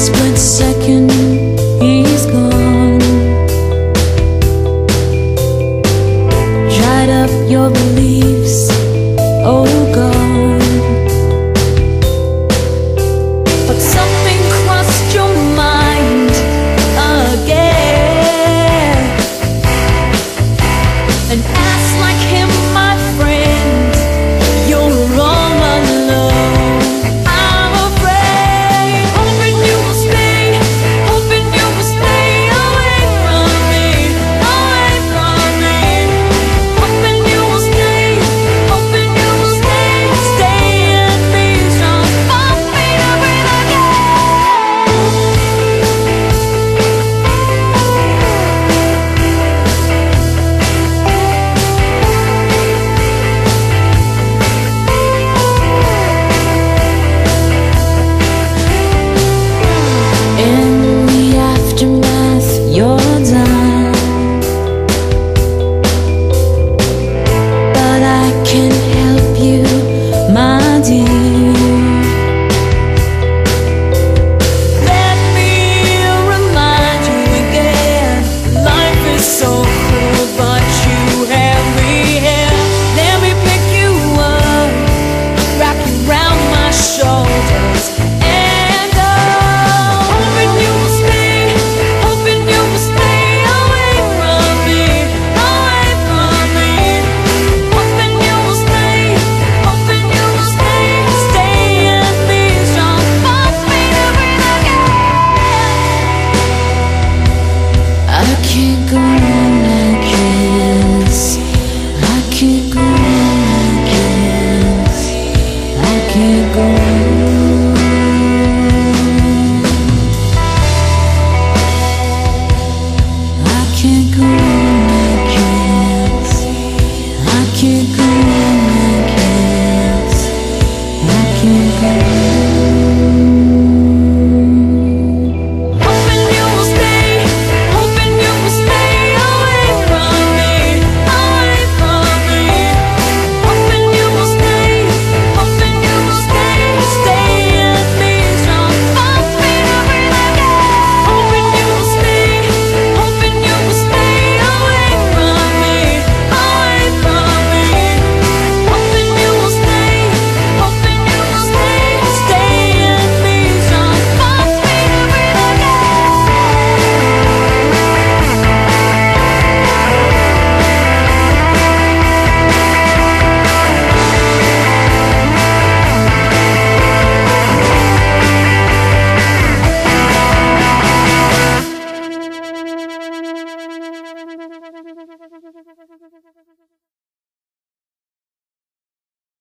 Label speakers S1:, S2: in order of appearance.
S1: split second he's gone. Dried up your belief. can't go on.